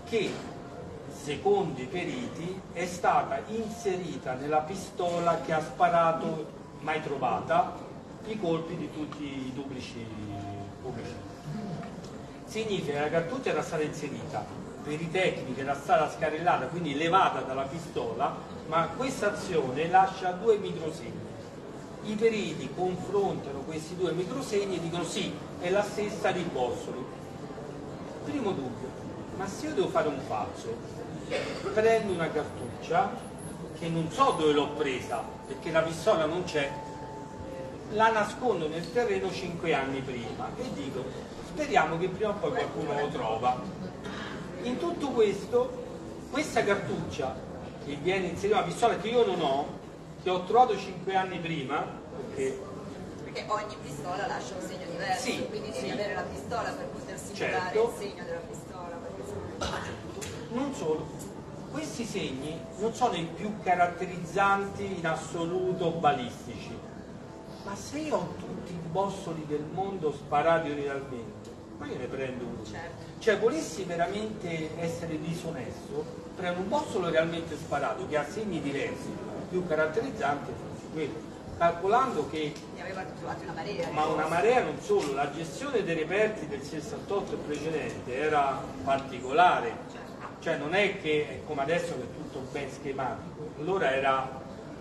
che, secondo i periti, è stata inserita nella pistola che ha sparato, mai trovata, i colpi di tutti i duplici omicidi. Significa che la cartuccia era stata inserita per i tecnici, era stata scarellata, quindi levata dalla pistola, ma questa azione lascia due microsegni. I periti confrontano questi due microsegni e dicono sì, è la stessa di Bossoli. Primo dubbio, ma se io devo fare un falso, prendo una cartuccia che non so dove l'ho presa, perché la pistola non c'è, la nascondo nel terreno cinque anni prima e dico speriamo che prima o poi qualcuno lo trova. In tutto questo, questa cartuccia che viene inserita in una pistola che io non ho, che ho trovato cinque anni prima, perché Perché ogni pistola lascia un segno diverso, Sì, quindi devi sì. avere la pistola per poter simulare Certo. il segno della pistola. perché non solo, questi segni non sono i più caratterizzanti in assoluto balistici, ma se io ho tutti i bossoli del mondo sparati realmente, ma io ne prendo uno. Certo. Cioè, volessi veramente essere disonesto, prendo un bossolo realmente sparato che ha segni diversi, più caratterizzanti, e faccio quello. Calcolando che una ma una marea non solo, la gestione dei reperti del 68 e precedente era particolare, Cioè non è che è come adesso che è tutto ben schematico. Allora era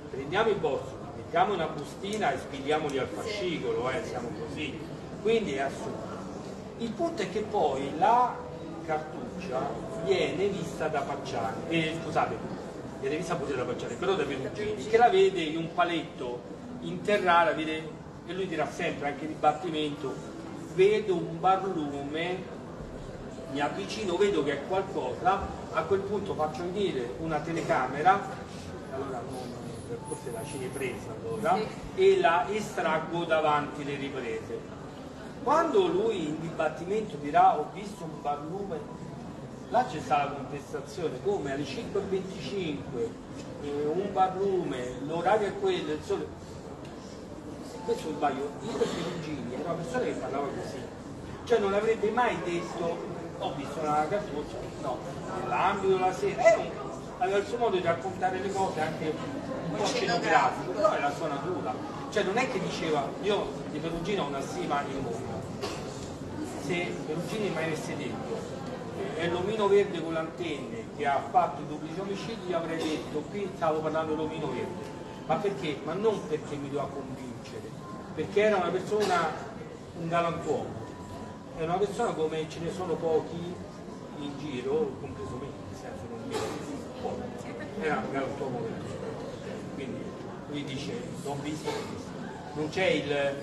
prendiamo i borsoli, mettiamo una bustina e spediamoli al fascicolo, eh, siamo così. Quindi è assurdo. Il punto è che poi la cartuccia viene vista da Pacciani, eh, scusate, viene vista pure da Pacciani, però da Perugini, che la vede in un paletto interrare, vede, e lui dirà sempre anche in dibattimento, vedo un barlume mi avvicino, vedo che è qualcosa, a quel punto faccio venire una telecamera, allora non, forse la cinepresa allora, e la estraggo davanti le riprese. Quando lui in dibattimento dirà ho visto un barlume, là c'è stata la contestazione, come alle 5.25 eh, un barlume, l'orario è quello, il sole. Questo è sbaglio, io per Perugini era una persona che parlava così, cioè non avrebbe mai detto ho visto una cartuccia, no, nell'ambito della sera, è un, aveva il suo modo di raccontare le cose anche un po' scenografico, però è la sua natura. Cioè non è che diceva, io di Perugini ho una stima in mondo, se Perugini mi avesse detto è l'omino verde con le antenne che ha fatto i duplici omicidi, gli avrei detto qui stavo parlando dell'omino verde. Ma perché? Ma non perché mi doveva convincere, perché era una persona, un galantuomo. È una persona come ce ne sono pochi in giro, compreso me, nel senso non mi era un galantuomo quindi lui dice non visto, non c'è il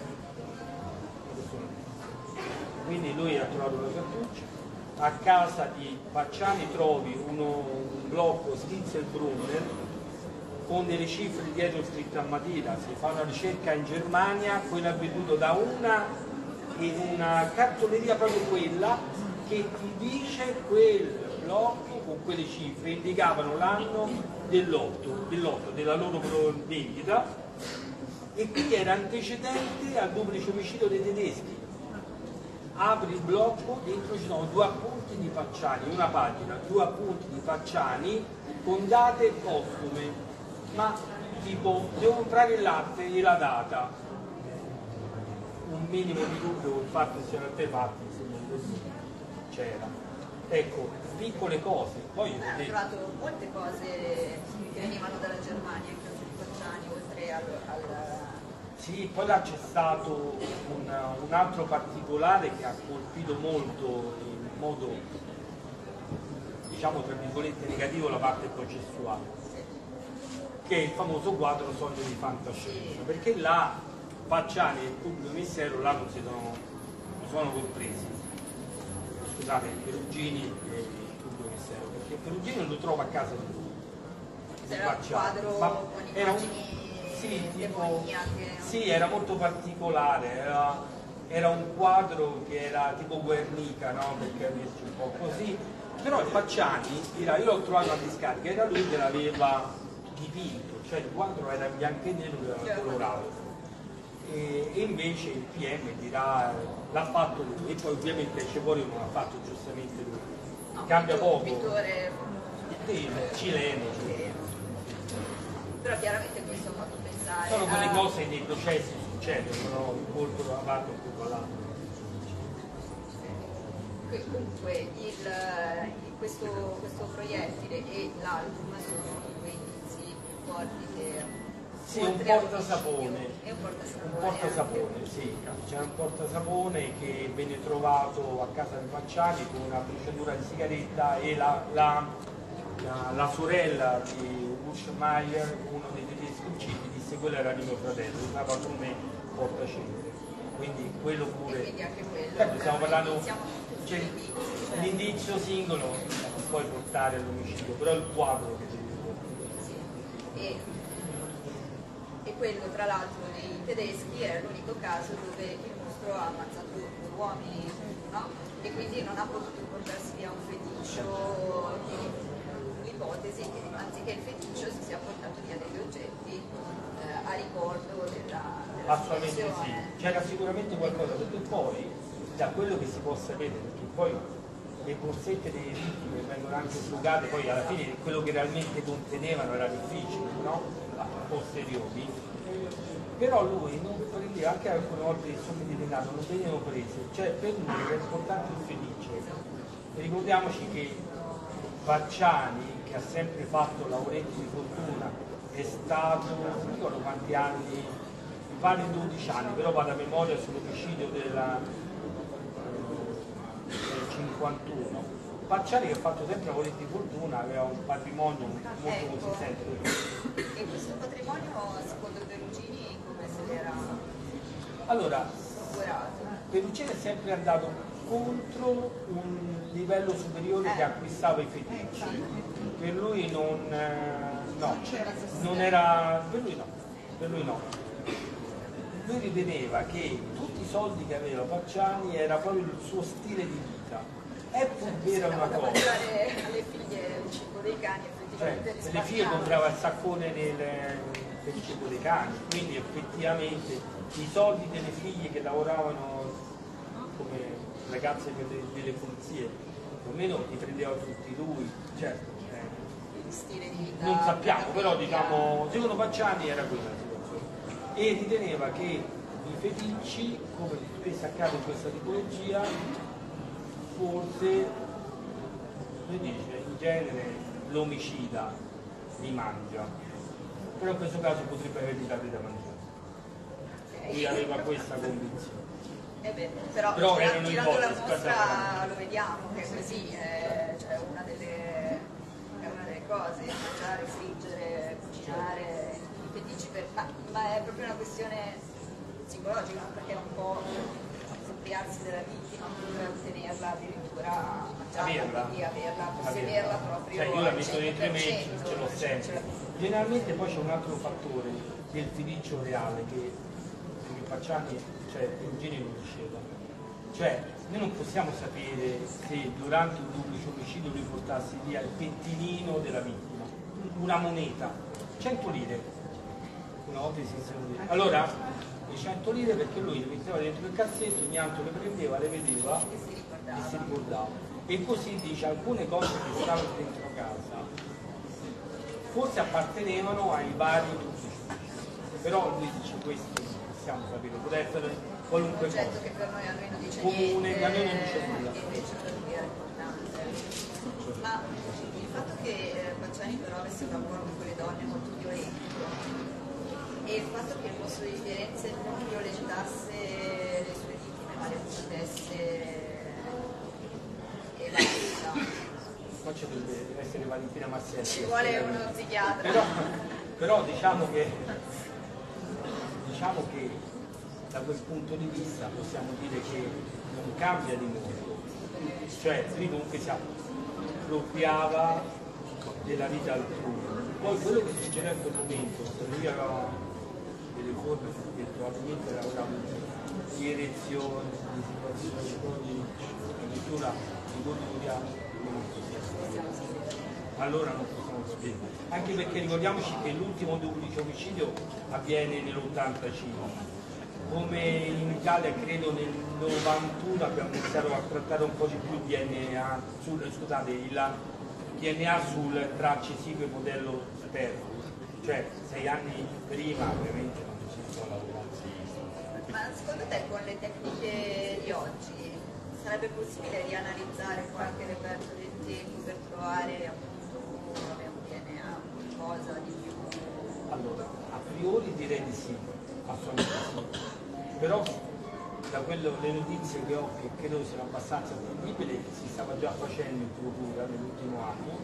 quindi lui ha trovato la cartuccia a casa di Pacciani trovi uno, un blocco Schnitzelbrunner con delle cifre dietro scritte a matita si fa una ricerca in Germania quello è da una in una cartoleria proprio quella che ti dice quel blocco con quelle cifre indicavano l'anno dell'otto, dell'8, della loro vendita e quindi era antecedente al duplice omicidio dei tedeschi. Apri il blocco, dentro ci sono due appunti di Pacciani, una pagina, due appunti di Pacciani con date postume, ma tipo devo comprare il latte e la data, un minimo di dubbio il fatto che siano artefatti c'era. Ecco piccole cose poi ha vedete... trovato molte cose che venivano dalla Germania di Pacciani oltre al, al... Sì, poi là c'è stato un, un, altro particolare che ha colpito molto in modo diciamo tra virgolette negativo la parte processuale che è il famoso quadro Sogno di fantascienza perché là Facciani e il pubblico ministero là non si sono, non sono compresi. Scusate, Perugini e il pubblico ministero, perché Perugini lo trova a casa di lui. Era un quadro Ma con un, sì, tipo, sì, era molto particolare, era, era, un quadro che era tipo Guernica, no? perché avessi un po' così, però il Facciani, io l'ho trovato a discarica, era lui che l'aveva dipinto, cioè il quadro era in bianco e nero era colorato. E, e invece il PM dirà l'ha fatto lui e poi ovviamente fuori non l'ha fatto giustamente lui. No, cambia poco. pittore sì, cileno, però chiaramente questo sono quelle cose nei processi succedono colpo da una parte colpo dall'altra comunque il, questo, questo proiettile e l'album sono due indizi forti che sì, un portasapone. È un portasapone. Un portasapone, sì. C'è un portasapone che venne trovato a casa di Facciani con una procedura di sigaretta e la, la, la, la sorella di Buschmeier, uno dei tedeschi uccisi, disse quello era di mio fratello, usava come portacenere. Quindi quello pure. E quindi anche quello. Certo, stiamo parlando. Cioè, l'indizio singolo non puoi portare all'omicidio, però il quadro che devi sì. E quello tra l'altro dei tedeschi era l'unico caso dove il mostro ha ammazzato due uomini no? e quindi non ha potuto portarsi via un feticcio che anziché il feticcio si sia portato via a ricordo della, della assolutamente sì. c'era sicuramente qualcosa perché poi da quello che si può sapere perché poi le borsette dei vittime vengono anche slugate poi alla fine quello che realmente contenevano era difficile no? a posteriori. Però lui non prendeva anche alcune volte le somme di denaro non venivano prese cioè per lui era importante il felice. Ricordiamoci che Pacciani, che ha sempre fatto lavoretti di fortuna, è stato, non ricordo quanti anni, mi pare 12 anni, però vado a memoria sull'omicidio eh, del 51. Pacciani che ha fatto sempre lavoretti di fortuna, aveva un patrimonio molto Ecco. consistente. E questo patrimonio, secondo Perugini, come se l'era Allora? Perugini è sempre andato contro un livello superiore che acquistava i fetici. Per lui non, eh, no, non era, per lui no, per lui no. Lui riteneva che tutti i soldi che aveva Pacciani era proprio il suo stile di vita. È pur vera una cosa, alle figlie il cibo dei cani, cioè, effettivamente le figlie comprava il saccone del, del cibo dei cani, quindi effettivamente i soldi delle figlie che lavoravano come ragazze per le- delle pulizie, più o meno li prendeva tutti lui, certo. Eh, il stile di vita. non sappiamo, però diciamo, secondo Pacciani era quella la situazione. E riteneva che i feticci, come spesso accade in questa tipologia, forse, lui dice, in genere l'omicida li mangia, però in questo caso potrebbe averli dati da mangiare. Lui aveva questa convinzione. Eh beh, però, Però girando la mostra lo vediamo che è così, è, cioè una delle, è una delle cose, mangiare, friggere, cucinare, i fetici per, ma, ma è proprio una questione psicologica, perché è un po' appropriarsi della vittima per ottenerla addirittura mangiarla, Averla. quindi averla, possederla proprio Cioè io la metto dentro i mezzi, 100%, ce l'ho cioè, sempre. Generalmente poi c'è un altro fattore del finiccio reale che, che Pacciani, cioè Perugini non diceva. Cioè noi non possiamo sapere se durante un duplice omicidio lui portassi via il pettinino della vittima, una moneta, 100 lire. Una volta esistevano lire. Allora, le 100 lire perché lui le metteva dentro il cassetto, ogni tanto le prendeva, le vedeva che si e ricordava. si ricordava. E così dice alcune cose che stavano dentro casa forse appartenevano ai vari uffici. Però lui dice questo non possiamo sapere, può essere qualunque cosa. che per noi a noi non dice Comune, niente, a noi non dice nulla. Ma il fatto che eh, Pacciani però avesse un rapporto con quelle donne molto violento e il fatto che il mostro di Firenze non violentasse le sue vittime ma le uccidesse e basta. Qua ci dovrebbe essere Valentina Masselli. Ci vuole uno psichiatra. Però, però diciamo che diciamo che da quel punto di vista possiamo dire che non cambia di molto. Cioè lui comunque si appropriava della vita altrui. Poi quello che succedeva in quel momento, lui aveva delle forme che probabilmente lavoravano di erezione, di situazioni, di addirittura di goduria, allora non possiamo sapere. Anche perché ricordiamoci che l'ultimo duplice omicidio avviene nell'85. Come in Italia credo nel 91 abbiamo iniziato a trattare un po' di più il DNA, sul, scusate, il DNA sul tracce sigue modello sperma. Cioè sei anni prima ovviamente non si può lavorare. Ma secondo te con le tecniche di oggi sarebbe possibile rianalizzare qualche reperto del tempo per trovare appunto un DNA, qualcosa di più? Allora, a priori direi di sì, assolutamente sì. Però da quello, le notizie che ho, che credo siano abbastanza attendibili, si stava già facendo in procura nell'ultimo anno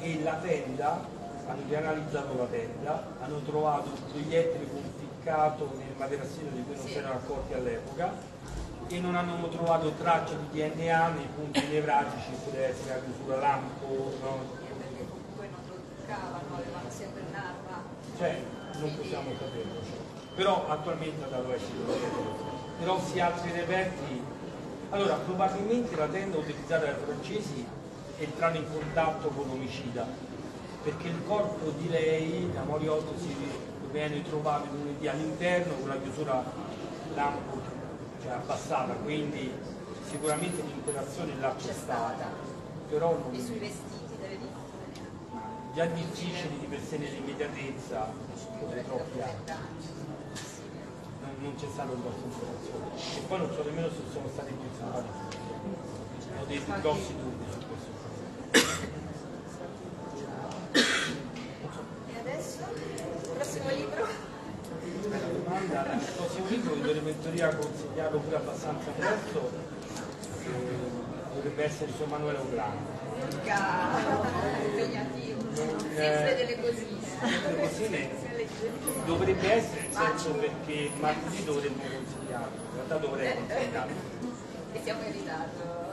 e la tenda, hanno rianalizzato la tenda, hanno trovato un proiettile conficcato nel materassino di cui non Sì. si erano accorti all'epoca e non hanno trovato tracce di DNA nei punti nevralgici, poteva essere la chiusura lampo, no? Perché comunque non lo toccavano, avevano sempre un'arma. Cioè, non possiamo saperlo. Però attualmente ha essere lo Però se altri reperti. Allora, probabilmente la tenda utilizzata dai francesi entrano in contatto con l'omicida, perché il corpo di lei, la Moriotto, si viene trovato lunedì all'interno con la chiusura lampo cioè abbassata, quindi sicuramente l'interazione là c'è stata, però non, E sui vestiti delle vittime. già difficile di per sé nell'immediatezza, troppi anni non c'è stato un grosso informazione. E poi non so nemmeno se sono stati più simpatici ho dei grossi dubbi su questo e adesso? Il prossimo libro? La domanda il prossimo libro che dovrebbe teoria consigliato pure abbastanza presto eh, dovrebbe essere suo Manuele Urlano impegnativo. Sempre eh, delle cosine. delle cosine dovrebbe essere nel senso perché martedì dovremmo consigliarlo, in realtà dovrei consigliarlo. E siamo in ritardo.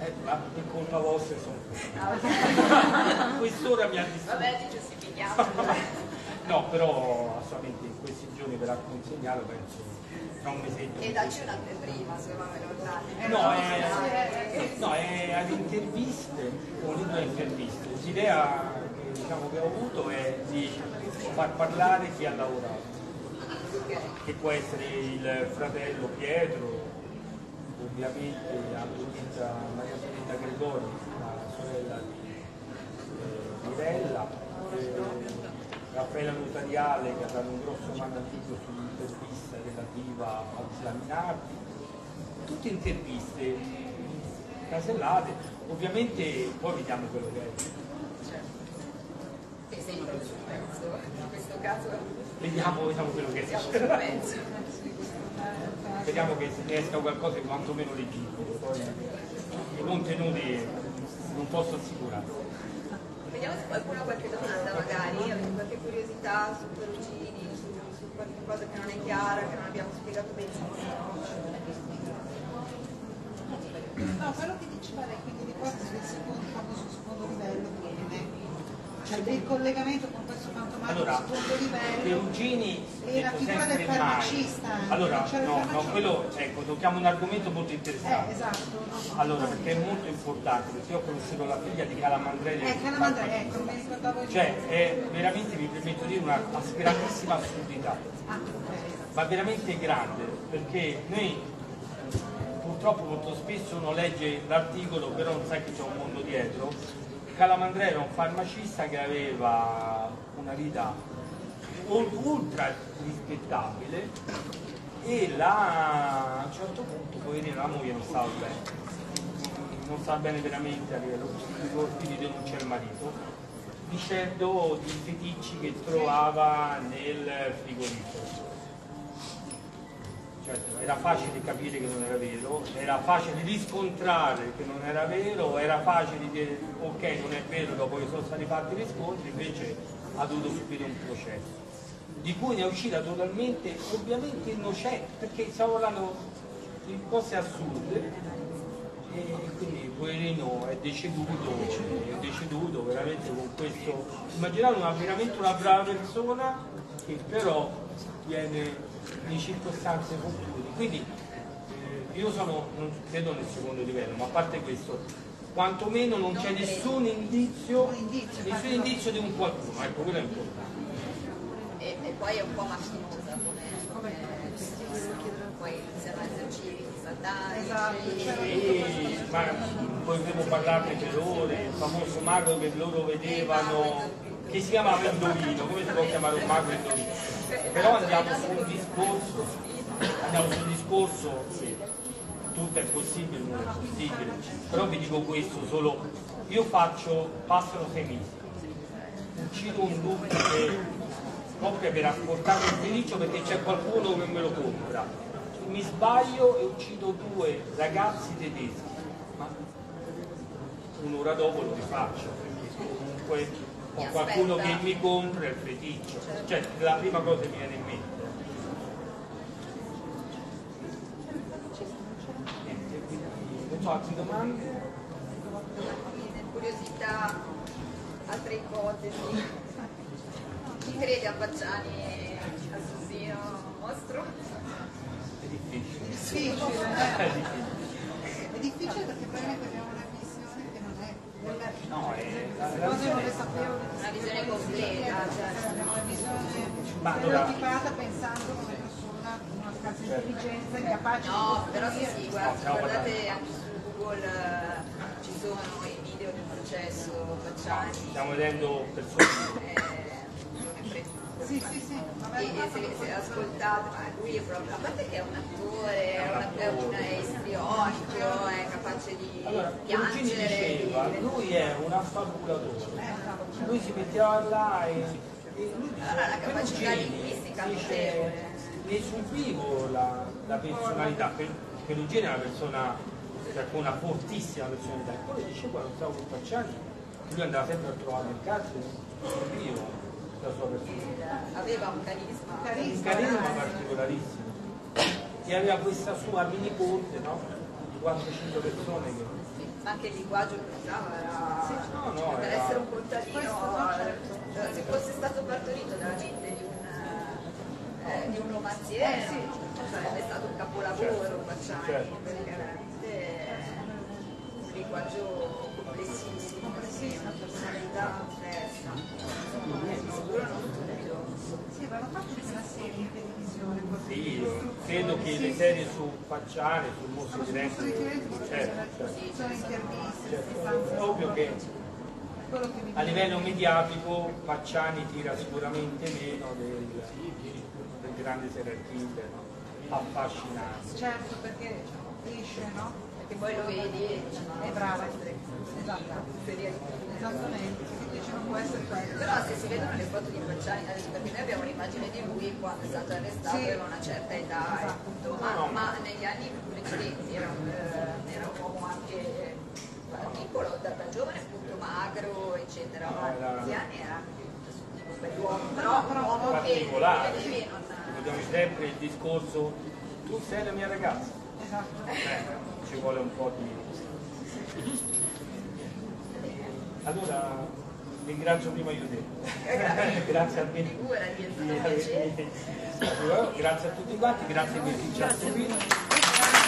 Eh, ma per colpa vostra sono Ah, quest'ora mi ha distratto. Vabbè, ti giustifichiamo. No, però assolutamente in questi giorni verrà consegnato penso tra un mesetto. E dacci un'anteprima, se va me lo No, è, no, è ad interviste, ho libro di interviste. L'idea che, diciamo, che ho avuto è di far parlare chi ha lavorato, che può essere il fratello Pietro, ovviamente Antonetta Maria Antonietta Gregori, la sorella di eh, Mirella, eh, Raffaella Notariale che ha dato un grosso manatico sull'intervista relativa al Slaminardi, tutte interviste casellate, ovviamente poi vediamo quello che è. E sei in suspenso, in questo caso Vediamo, vediamo quello che suspenso. Speriamo che si riesca a qualcosa di quantomeno leggibile, poi i contenuti non posso assicurare. Vediamo se qualcuno ha qualche domanda magari, avete qualche curiosità su Perugini, su, su qualche cosa che non è chiara, che non abbiamo spiegato benissimo. No, quello che diceva lei, quindi di cosa del secondo, famoso secondo livello, cioè del collegamento con questo fantomatico Allora, secondo livello. Perugini E la figura del farmacista, anche, Allora, no, no, quello, ecco, tocchiamo un argomento molto Eh, interessante. esatto. no? Allora, perché è molto importante, perché io ho conosciuto la figlia di Calamandrelli. Eh, Calamandrelli, ecco, non mi ricordavo Cioè, è veramente, mi permetto di dire, una grandissima assurdità, Ah, ok. ma veramente grande, perché noi purtroppo molto spesso uno legge l'articolo, però non sa che c'è un mondo dietro. Calamandrelli era un farmacista che aveva una vita ul- ultra rispettabile e la, a un certo punto, poverino, la moglie non stava bene, non stava bene veramente a livello psichico, quindi denuncia il marito, dicendo di feticci che trovava nel frigorifero. Era facile capire che non era vero, era facile riscontrare che non era vero, era facile dire ok non è vero dopo che sono stati fatti i riscontri, invece ha dovuto subire un processo di cui ne è uscita totalmente ovviamente innocente, perché stiamo parlando di cose assurde e quindi poverino è deceduto, è deceduto veramente con questo. Immaginate una, veramente una brava persona che però viene in circostanze comuni. Quindi eh, io sono, non credo nel secondo livello, ma a parte questo, quantomeno non c'è nessun indizio, Un indizio, nessun indizio di un qualcuno, ecco quello è importante. E, e poi è un po' macchinosa come, poi iniziano a esserci Esatto, satanici. c'era- E, ma potremmo parlarne per ore, il famoso mago che loro vedevano, che si chiamava Indovino, come si può chiamare un mago Indovino? Però andiamo su un discorso, andiamo su un discorso, tutto è possibile, non è possibile, però vi dico questo solo, io faccio, passano sei mesi, uccido un lupo che proprio per apportare il feliccio perché c'è qualcuno che me lo compra. Mi sbaglio e uccido due ragazzi tedeschi, ma un'ora dopo lo rifaccio, perché comunque ho Mi qualcuno che mi compra il feticcio. Cioè, la prima cosa che mi viene in mente. Niente, altre domande? Curiosità, altre ipotesi. Chi crede a Pacciani assassino mostro? È difficile. Difficile, È difficile. È difficile perché probabilmente abbiamo visione- sapevo. Una visione completa, una visione stereotipata pensando come persona con una scarsa intelligenza, incapace No, di però sì, sì, No, guarda, guardate anche su Google eh, ci sono i video del processo Pacciani. Stiamo vedendo persone. eh, Sì, sì, sì. Vabbè, E, se, se ascoltate, ma lui è proprio, a parte che è un attore, è, un una, è, un, istrionico, è capace di Allora, piangere. diceva, di- lui è un affabulatore. Lui si metteva là e, e lui Allora, la capacità linguistica dice, ne subivo la, la personalità. Per- Perugini è una persona cioè, con una fortissima personalità. E poi dice quando stavo con Pacciani, lui andava sempre a trovare il carcere, io la sua personalità. Eh, aveva un carisma. Un Carisma. carisma particolarissimo. E aveva questa sua mini corte, no? Di 400 persone che Anche il linguaggio che usava era no, no, per era- essere un contadino, Questo no, certo. eh, se fosse stato partorito dalla mente di un, eh, di un romanziere, Eh, sì. sarebbe stato un capolavoro Pacciani, Certo. perché veramente è un linguaggio complessissimo, sì, una personalità diversa. Sì, avevano fatto anche una serie in televisione. così. Sì, credo che le serie su Pacciani, sul mostro di Sono Renzi, differenti, certo, certo. sono interviste, Certo. È ovvio che a livello mediatico Pacciani tira sicuramente meno del, del grande Serafinte, no? affascinante. Certo, perché esce, no? Perché poi lo vedi e È brava. Esatto. Esatto. Esattamente, invece non può essere quello. Però se si vedono le foto di adesso perché noi abbiamo l'immagine di lui quando è stato arrestato Sì. aveva una certa età, Esatto. ma, ma negli anni precedenti era un, eh, era un uomo anche eh, piccolo, da, da giovane appunto magro, eccetera, ma No, era- negli anni era un bell'uomo, però No, un uomo che particolare. vedevi non... Ricordiamo sempre il discorso, tu sei la mia ragazza, Esatto. Eh, ci vuole un po' di... Allora ringrazio prima io te. grazie a avermi- Grazie a tutti quanti, grazie per chi ci ha seguito.